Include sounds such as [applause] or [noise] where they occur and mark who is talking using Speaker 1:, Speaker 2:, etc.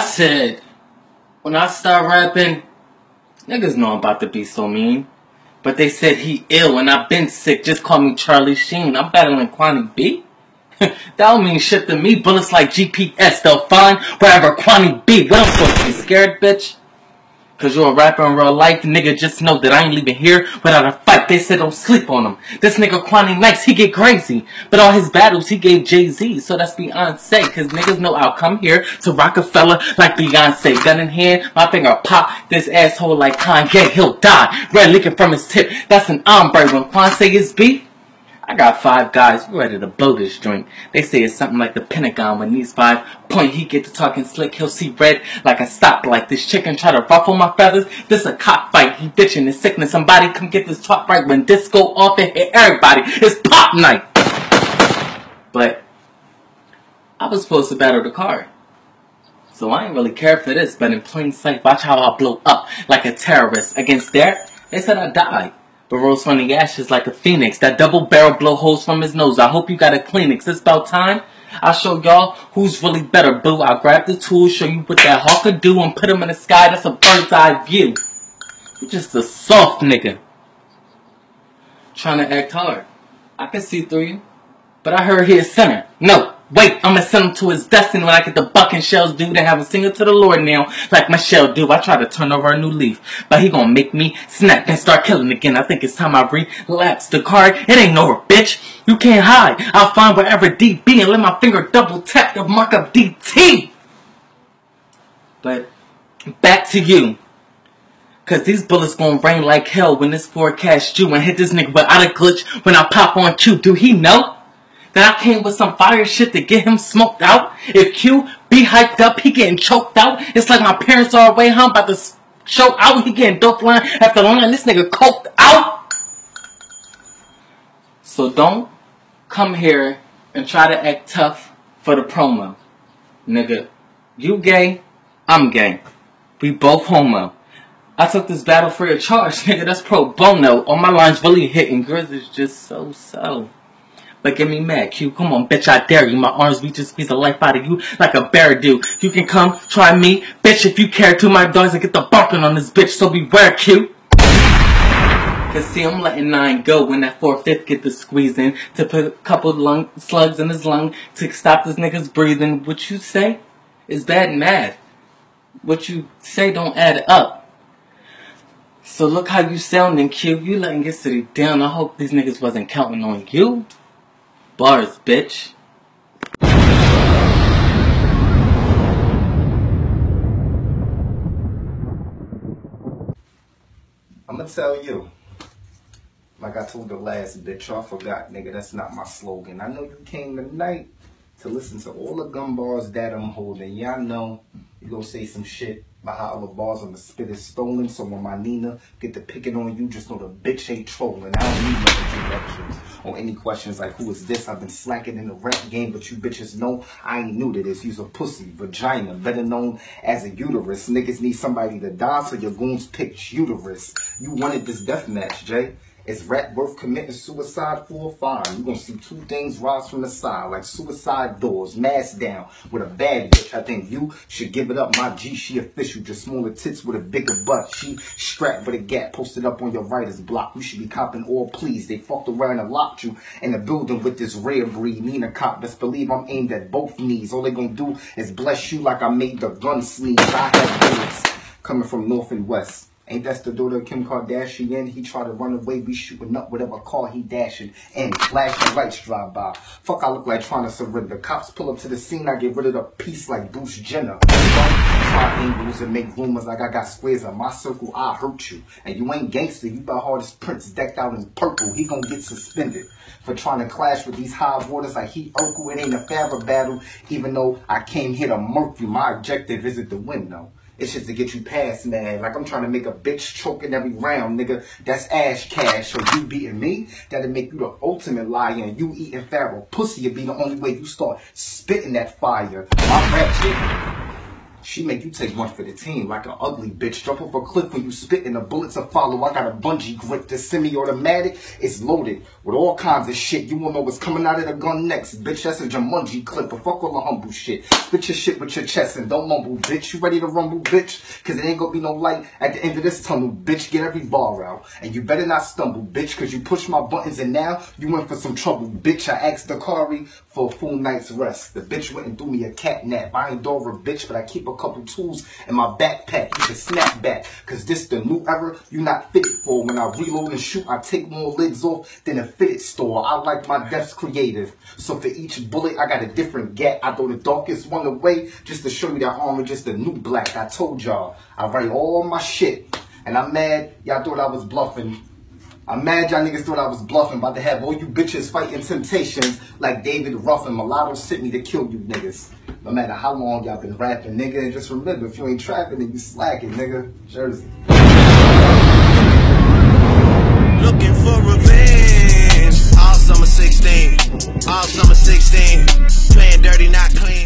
Speaker 1: said, when I start rapping, niggas know I'm about to be so mean. But they said he ill and I've been sick. Just call me Charlie Sheen. I'm battling Quany Bee. [laughs] that don't mean shit to me. Bullets like GPS, they'll find wherever Kwani be. What I'm supposed to be scared, bitch? Cause you're a rapper in real life, nigga, just know that I ain't leaving here without a fight. They said don't sleep on him. This nigga Kwani Nice, he get crazy. But all his battles, he gave Jay-Z. So that's Beyonce. Cause niggas know I'll come here to Rockefeller like Beyonce. Gun in hand, my finger pop. This asshole like Kanye, he'll die. Red leaking from his tip. That's an ombre. When Quan say it's beef, I got five guys ready to blow this joint. They say it's something like the Pentagon. When these five point, he get to talking slick. He'll see red like a Like This chicken try to ruffle my feathers. This a cockfight. He bitching his sickness. Somebody come get this top right. When disco off and hit everybody. It's pop night. But I was supposed to battle the car. So I ain't really care for this. But in plain sight, watch how I blow up like a terrorist. Against there, they said I died but rose from the ashes like a phoenix. That double barrel blow holes from his nose. I hope you got a Kleenex. It's about time. I'll show y'all who's really better, boo. I'll grab the tools, show you what that hawker do, and put him in the sky. That's a bird's eye view. You're just a soft nigga. Trying to act hard. I can see through you. But I heard he a sinner. No. Wait, I'm gonna send him to his destiny when I get the buck and shells dude, They have a singer to the Lord now, like Michelle do. I try to turn over a new leaf, but he gonna make me snap and start killing again. I think it's time I relapse the card. It ain't over, bitch. You can't hide. I'll find wherever DB and let my finger double tap the mark of DT. But back to you. Cause these bullets gonna rain like hell when this forecast you and hit this nigga without a glitch when I pop on Q. Do he know? That I came with some fire shit to get him smoked out. If Q be hyped up, he getting choked out. It's like my parents are away, huh? About to show out. He getting dope line after line. This nigga coked out. So don't come here and try to act tough for the promo. Nigga, you gay, I'm gay. We both homo. I took this battle free of charge, [laughs] nigga. That's pro bono. All my lines really hitting. Girls is just so so. But get me mad, Q. Come on, bitch, I dare you. My arms reach and squeeze the life out of you like a bear do. You can come, try me. Bitch, if you care to, my dogs and get the barking on this bitch, so beware, Q. Cause see, I'm letting nine go when that four-fifth get the squeezing to put a couple lung slugs in his lung to stop this nigga's breathing. What you say is bad and mad. What you say don't add up. So look how you sounding, Q. You letting get city down. I hope these niggas wasn't counting on you. Bars, bitch.
Speaker 2: I'm gonna tell you, like I told the last bitch, y'all forgot, nigga, that's not my slogan. I know you came tonight to listen to all the gun bars that I'm holding. Y'all know you gonna say some shit how other bars on the spit is stolen. So when my Nina get to picking on you, just know the bitch ain't trolling. I don't need no introductions or any questions like who is this? I've been slacking in the rap game, but you bitches know I ain't new to this. Use a pussy, vagina, better known as a uterus. Niggas need somebody to die, so your goons picked uterus. You wanted this death match, Jay. Is rap worth committing suicide for? Fine. You're gonna see two things rise from the side, like suicide doors, mask down with a bad bitch. I think you should give it up. My G, she official, just smaller tits with a bigger butt. She strapped with a gap posted up on your writer's block. You should be copping all please. They fucked around and locked you in the building with this rare breed. Nina cop, best believe I'm aimed at both knees. All they gonna do is bless you like I made the gun sneeze. I have bullets coming from north and west. Ain't that's the daughter of Kim Kardashian? He try to run away, we shooting up whatever car he dashing. And flashing lights drive by. Fuck, I look like trying to surrender. The cops pull up to the scene, I get rid of the piece like Bruce Jenner. Try angles and make rumors like I got squares in my circle, I hurt you. And you ain't gangster, you the hardest prince decked out in purple. He gonna get suspended for trying to clash with these high waters like he Urkel. It ain't a fair battle, even though I came here to murk you. My objective isn't to win though. It's just to get you past, man. Like I'm trying to make a bitch choking every round, nigga. That's ash cash. So you beating me, that'll make you the ultimate liar. And you eating Pharaoh pussy will be the only way you start spitting that fire. My rap shit She make you take one for the team like an ugly bitch. Jump off a cliff when you spit and the bullets will follow. I got a bungee grip, the semi-automatic. It's loaded with all kinds of shit. You won't know what's coming out of the gun next, bitch. That's a Jumanji clip, but fuck all the humble shit. Spit your shit with your chest and don't mumble, bitch. You ready to rumble, bitch? Cause it ain't gonna be no light at the end of this tunnel, bitch. Get every bar out. And you better not stumble, bitch, cause you push my buttons and now you went for some trouble, bitch. I asked Dakari for a full night's rest. The bitch went and threw me a cat nap. I ain't Dora, bitch, but I keep a couple tools in my backpack. You can snap back, cause this the new era you not fitted for. When I reload and shoot, I take more lids off than a fitted store. I like my deaths creative. So for each bullet, I got a different gat. I throw the darkest one away just to show you that armor just a new black. I told y'all, I write all my shit. And I'm mad y'all thought I was bluffing. I'm mad y'all niggas thought I was bluffing, about to have all you bitches fighting temptations like David Ruffin. Mulatto sent me to kill you niggas. No matter how long y'all been rapping, nigga, and just remember, if you ain't trapping, then you slacking, nigga. Jersey.
Speaker 3: Looking for revenge. All summer 16. All summer 16. Playing dirty, not clean.